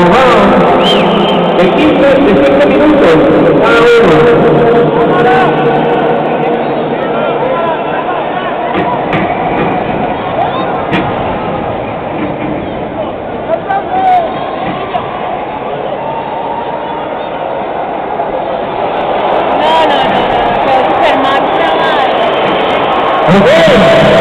por round de 15 de 5 minutos cada uno. No,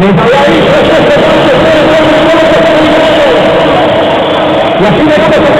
es el Y así le